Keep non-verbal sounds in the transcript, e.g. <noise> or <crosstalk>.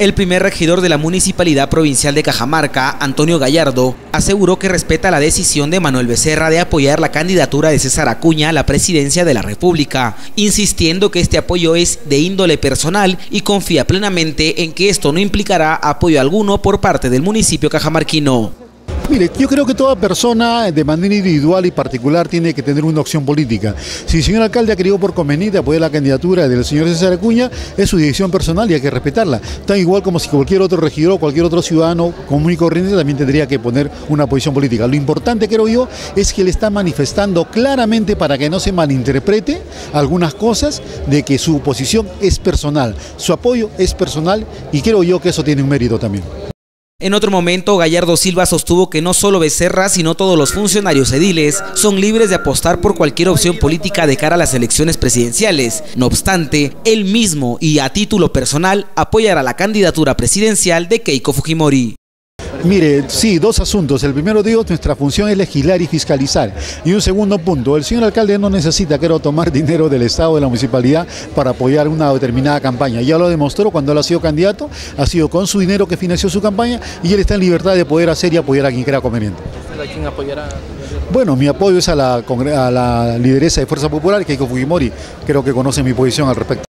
El primer regidor de la Municipalidad Provincial de Cajamarca, Antonio Gallardo, aseguró que respeta la decisión de Manuel Becerra de apoyar la candidatura de César Acuña a la presidencia de la República, insistiendo que este apoyo es de índole personal y confía plenamente en que esto no implicará apoyo alguno por parte del municipio cajamarquino. Mire, yo creo que toda persona de manera individual y particular tiene que tener una opción política. Si el señor alcalde ha querido por conveniente apoyar la candidatura del señor César Acuña, es su decisión personal y hay que respetarla. Tan igual como si cualquier otro regidor o cualquier otro ciudadano común y corriente también tendría que poner una posición política. Lo importante, creo yo, es que él está manifestando claramente para que no se malinterprete algunas cosas de que su posición es personal, su apoyo es personal y creo yo que eso tiene un mérito también. En otro momento, Gallardo Silva sostuvo que no solo Becerra, sino todos los funcionarios ediles son libres de apostar por cualquier opción política de cara a las elecciones presidenciales. No obstante, él mismo y a título personal apoyará la candidatura presidencial de Keiko Fujimori. Mire, sí, dos asuntos. El primero, digo, nuestra función es legislar y fiscalizar. Y un segundo punto, el señor alcalde no necesita, quiero tomar <laughs> dinero del Estado, de la municipalidad, para apoyar una determinada campaña. Ya lo demostró cuando él ha sido candidato, ha sido con su dinero que financió su campaña y él está en libertad de poder hacer y apoyar a quien crea conveniente. ¿A quién apoyará? Bueno, mi apoyo es a la, a la lideresa de Fuerza Popular, Keiko Fujimori. Creo que conoce mi posición al respecto.